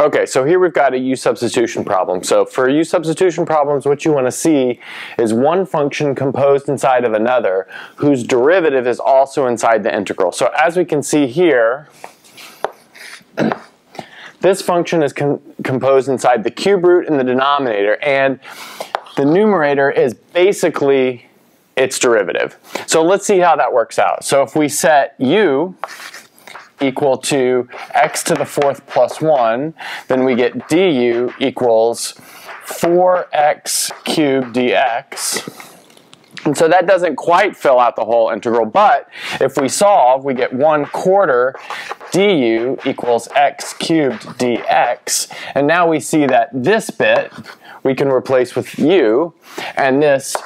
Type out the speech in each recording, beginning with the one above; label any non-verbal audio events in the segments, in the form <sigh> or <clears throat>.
Okay, so here we've got a u substitution problem. So for u substitution problems, what you want to see is one function composed inside of another whose derivative is also inside the integral. So as we can see here, this function is com composed inside the cube root in the denominator, and the numerator is basically its derivative. So let's see how that works out. So if we set u equal to x to the fourth plus 1, then we get du equals 4x cubed dx. And so that doesn't quite fill out the whole integral, but if we solve, we get 1 quarter du equals x cubed dx. And now we see that this bit we can replace with u, and this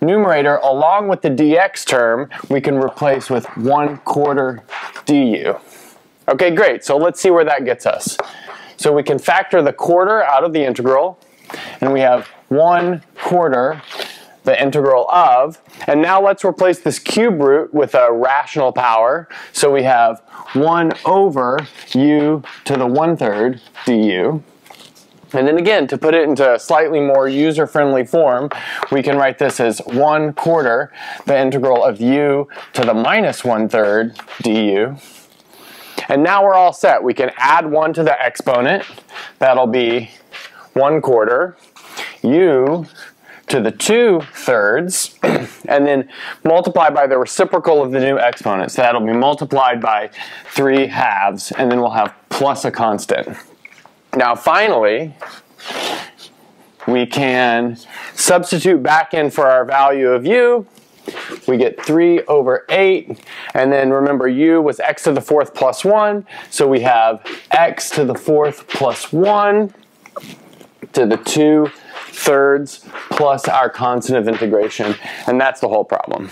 numerator along with the dx term we can replace with 1 quarter du. Okay, great. So let's see where that gets us. So we can factor the quarter out of the integral, and we have 1 quarter the integral of, and now let's replace this cube root with a rational power. So we have 1 over u to the 1 third du. And then again, to put it into a slightly more user-friendly form, we can write this as 1 quarter the integral of u to the minus 1 third du. And now we're all set. We can add 1 to the exponent. That'll be 1 quarter. u to the 2 thirds. <clears throat> and then multiply by the reciprocal of the new exponent. So that'll be multiplied by 3 halves. And then we'll have plus a constant. Now finally, we can substitute back in for our value of u we get 3 over 8. And then remember, u was x to the fourth plus 1. So we have x to the fourth plus 1 to the 2 thirds plus our constant of integration. And that's the whole problem.